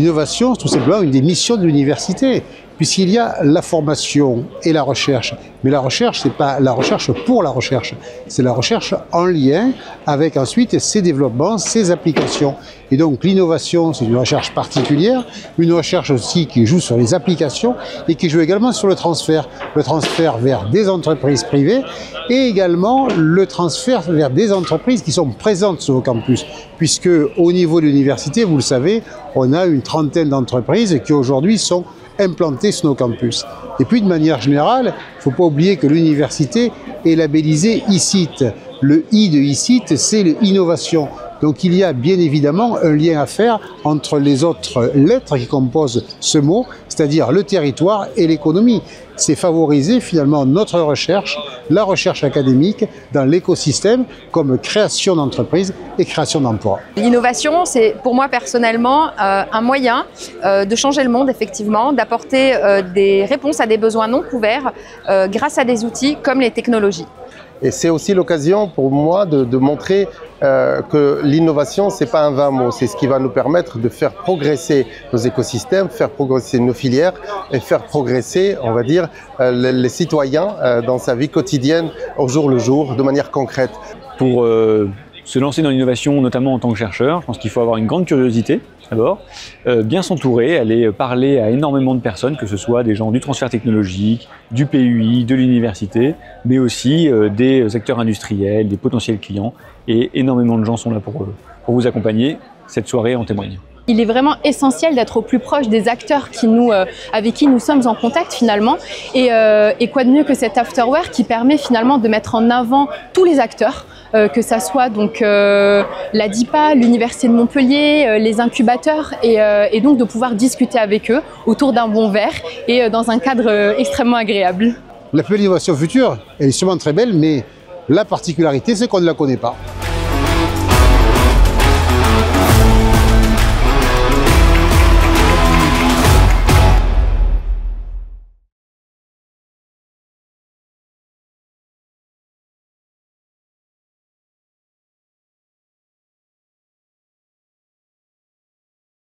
L'innovation, c'est tout simplement une des missions de l'université puisqu'il y a la formation et la recherche. Mais la recherche, c'est pas la recherche pour la recherche, c'est la recherche en lien avec ensuite ses développements, ses applications. Et donc l'innovation, c'est une recherche particulière, une recherche aussi qui joue sur les applications et qui joue également sur le transfert, le transfert vers des entreprises privées et également le transfert vers des entreprises qui sont présentes sur le campus, puisque au niveau de l'université, vous le savez, on a une trentaine d'entreprises qui aujourd'hui sont campus. Et puis de manière générale, il ne faut pas oublier que l'université est labellisée ICIT. Le I de ICIT, c'est l'innovation. Donc il y a bien évidemment un lien à faire entre les autres lettres qui composent ce mot, c'est-à-dire le territoire et l'économie. C'est favoriser finalement notre recherche, la recherche académique dans l'écosystème comme création d'entreprises et création d'emplois. L'innovation, c'est pour moi personnellement euh, un moyen euh, de changer le monde effectivement, d'apporter euh, des réponses à des besoins non couverts grâce à des outils comme les technologies. Et c'est aussi l'occasion pour moi de, de montrer euh, que l'innovation, c'est pas un vain mot, c'est ce qui va nous permettre de faire progresser nos écosystèmes, faire progresser nos filières et faire progresser, on va dire, euh, les, les, citoyens euh, dans sa vie quotidienne au jour le jour, de manière concrète. Pour euh, se lancer dans l'innovation, notamment en tant que chercheur, je pense qu'il faut avoir une grande curiosité d'abord, euh, bien s'entourer, aller parler à énormément de personnes, que ce soit des gens du transfert technologique, du PUI, de l'université, mais aussi euh, des acteurs industriels, des potentiels clients, et énormément de gens sont là pour, vous accompagner. Cette soirée en témoigne il est vraiment essentiel d'être au plus proche des acteurs euh, avec qui nous sommes en contact finalement. Et, euh, et, quoi de mieux que cet afterware qui permet finalement de mettre en avant tous les acteurs, euh, que ça soit donc euh, la DIPA, l'Université de Montpellier, euh, les incubateurs, et, donc de pouvoir discuter avec eux autour d'un bon verre et dans un cadre extrêmement agréable. La plus innovation future, elle est sûrement très belle, mais la particularité, c'est qu'on ne la connaît pas.